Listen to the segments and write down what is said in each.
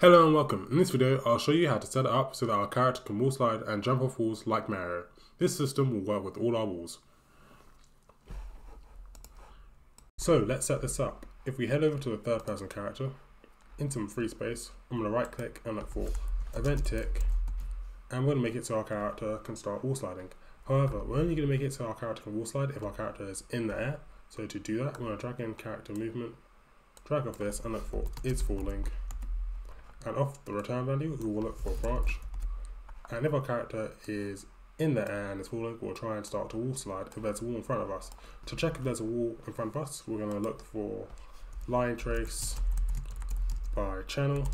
Hello and welcome. In this video, I'll show you how to set it up so that our character can wall slide and jump off walls like Mario. This system will work with all our walls. So let's set this up. If we head over to the third person character, into some free space, I'm going to right click and look for event tick and we're going to make it so our character can start wall sliding. However, we're only going to make it so our character can wall slide if our character is in the air. So to do that, we're going to drag in character movement, drag off this and look for is falling and off the return value we will look for a branch. And if our character is in the air and it's falling we'll try and start to wall slide if there's a wall in front of us. To check if there's a wall in front of us we're going to look for line trace by channel.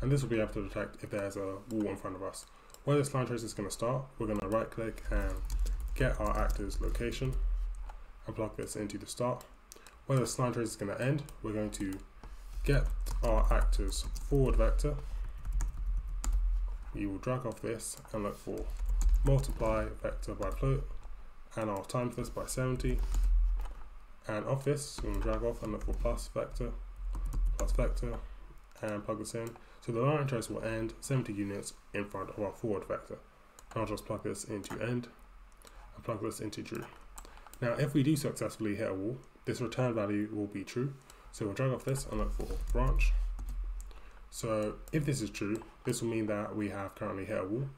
And this will be able to detect if there's a wall in front of us. Where this line trace is going to start we're going to right click and get our actor's location and plug this into the start. Where this line trace is going to end we're going to get our actor's forward vector, we will drag off this and look for multiply vector by float and I'll times this by 70 and off this we'll drag off and look for plus vector plus vector and plug this in. So the line trace will end 70 units in front of our forward vector. I'll just plug this into end and plug this into true. Now if we do successfully hit a wall this return value will be true so we'll drag off this and look for branch. So if this is true, this will mean that we have currently hit a wall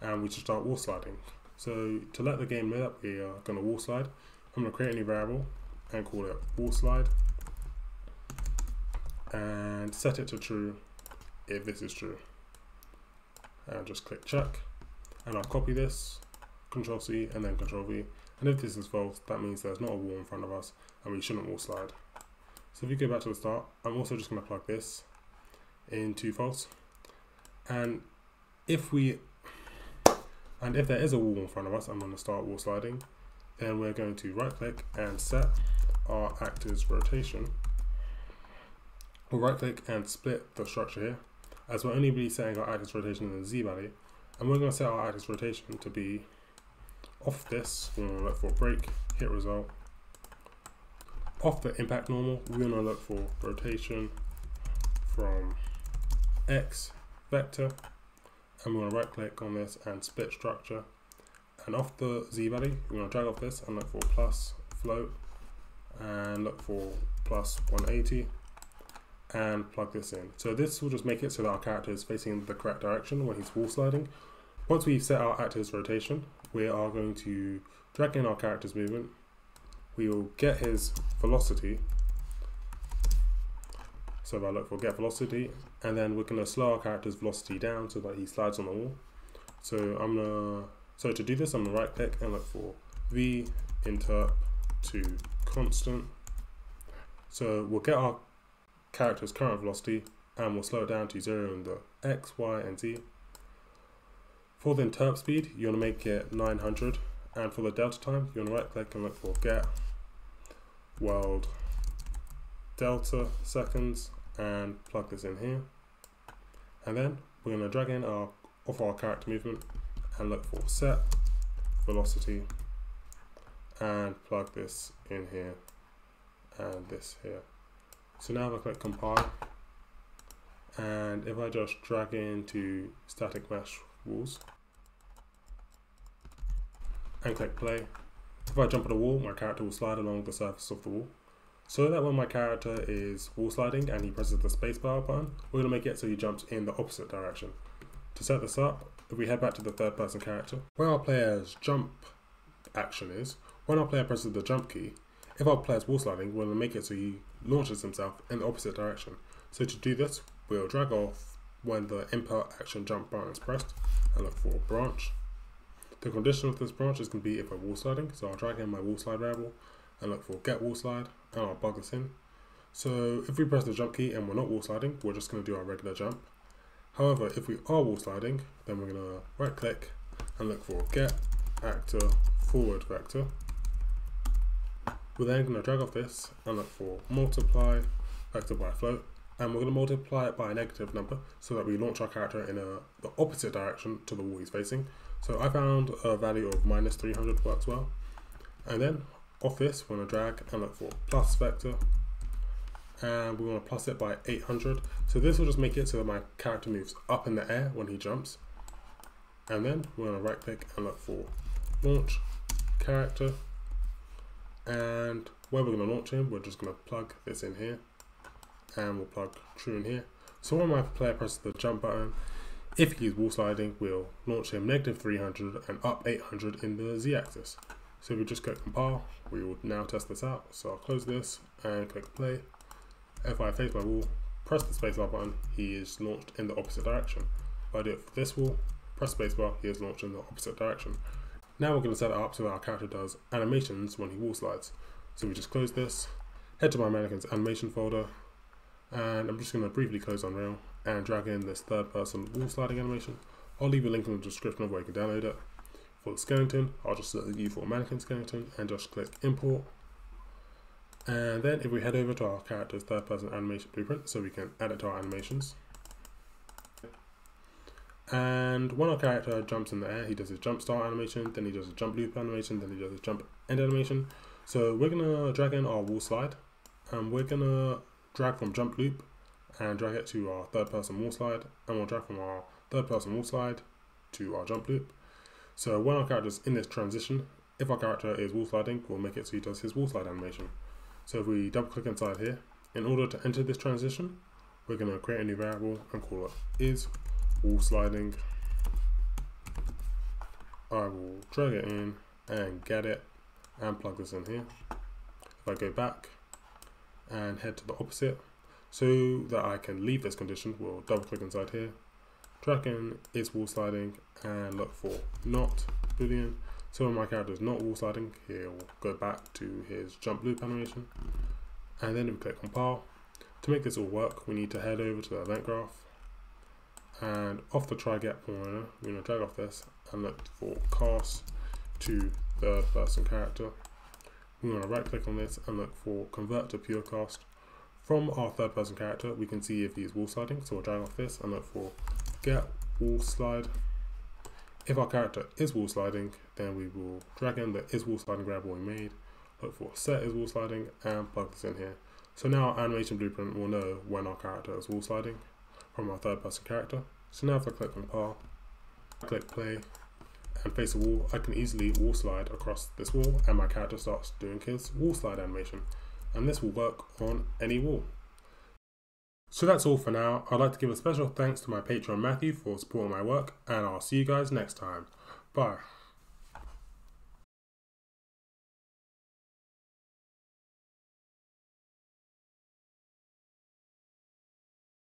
and we should start wall sliding. So to let the game know that we are going to wall slide, I'm going to create a new variable and call it wall slide and set it to true if this is true. And just click check and I'll copy this, control C and then control V. And if this is false, that means there's not a wall in front of us and we shouldn't wall slide. So if you go back to the start, I'm also just going to plug this into false. And if we, and if there is a wall in front of us, I'm going to start wall sliding. Then we're going to right click and set our actor's rotation. We'll right click and split the structure here, as we're only really setting our actor's rotation in the Z value. And we're going to set our actor's rotation to be off this. We're going to look for break, hit result, off the impact normal, we're going to look for rotation from X vector and we're to right click on this and split structure and off the Z value, we're going to drag off this and look for plus float and look for plus 180 and plug this in. So this will just make it so that our character is facing the correct direction when he's wall sliding. Once we've set our actor's rotation, we are going to drag in our character's movement we will get his velocity. So if I look for get velocity, and then we're gonna slow our character's velocity down so that he slides on the wall. So I'm gonna, so to do this, I'm gonna right click and look for V interp to constant. So we'll get our character's current velocity and we'll slow it down to zero in the X, Y, and Z. For the interp speed, you wanna make it 900 and for the delta time, you wanna right click and look for get world delta seconds and plug this in here. And then we're going to drag in our off our character movement and look for set velocity and plug this in here and this here. So now if I click compile and if I just drag into static mesh walls and click play if I jump on a wall, my character will slide along the surface of the wall. So that when my character is wall sliding and he presses the spacebar button, we're going to make it so he jumps in the opposite direction. To set this up, if we head back to the third person character, where our player's jump action is, when our player presses the jump key, if our player's wall sliding, we're going to make it so he launches himself in the opposite direction. So to do this, we'll drag off when the input action jump button is pressed and look for a branch the condition of this branch is going to be if I'm wall sliding. So I'll drag in my wall slide variable and look for get wall slide and I'll bug this in. So if we press the jump key and we're not wall sliding, we're just going to do our regular jump. However, if we are wall sliding, then we're going to right click and look for get actor forward vector. We're then going to drag off this and look for multiply vector by float and we're going to multiply it by a negative number so that we launch our character in a, the opposite direction to the wall he's facing. So I found a value of minus 300 works well. And then off this, we're going to drag and look for plus vector and we want to plus it by 800. So this will just make it so that my character moves up in the air when he jumps. And then we're going to right click and look for launch character. And where we're going to launch him, we're just going to plug this in here. And we'll plug true in here. So when my player presses the jump button, if he he's wall sliding, we'll launch him negative 300 and up 800 in the z-axis. So we just click compile, we will now test this out. So I'll close this and click play. If I face my wall, press the spacebar button, he is launched in the opposite direction. If I do it for this wall, press spacebar, he is launched in the opposite direction. Now we're going to set it up so that our character does animations when he wall slides. So we just close this, head to my mannequins animation folder, and I'm just going to briefly close Unreal and drag in this third person wall sliding animation. I'll leave a link in the description of where you can download it. For the skeleton, I'll just select the UE4 mannequin skeleton and just click import. And then if we head over to our character's third person animation blueprint, so we can add it to our animations. And when our character jumps in the air, he does his jump start animation, then he does a jump loop animation, then he does his jump end animation. So we're gonna drag in our wall slide, and we're gonna drag from jump loop and drag it to our third person wall slide, and we'll drag from our third person wall slide to our jump loop. So when our character is in this transition, if our character is wall sliding, we'll make it so he does his wall slide animation. So if we double click inside here, in order to enter this transition, we're going to create a new variable and call it is wall sliding. I will drag it in and get it and plug this in here. If I go back and head to the opposite, so that I can leave this condition, we'll double click inside here, drag in is wall sliding and look for not boolean. So when my character is not wall sliding, he'll go back to his jump loop animation. And then we click compile. To make this all work, we need to head over to the event graph. And off the try get pointer, we're gonna drag off this and look for cast to third person character. We want to right click on this and look for convert to pure cast. From our third person character, we can see if he's wall sliding. So we'll drag off this and look for get wall slide. If our character is wall sliding, then we will drag in the is wall sliding grab we made, look for set is wall sliding, and plug this in here. So now our animation blueprint will know when our character is wall sliding from our third person character. So now if I click compile, click play, and face a wall, I can easily wall slide across this wall and my character starts doing his wall slide animation. And this will work on any wall. So that's all for now. I'd like to give a special thanks to my patron Matthew for supporting my work, and I'll see you guys next time. Bye.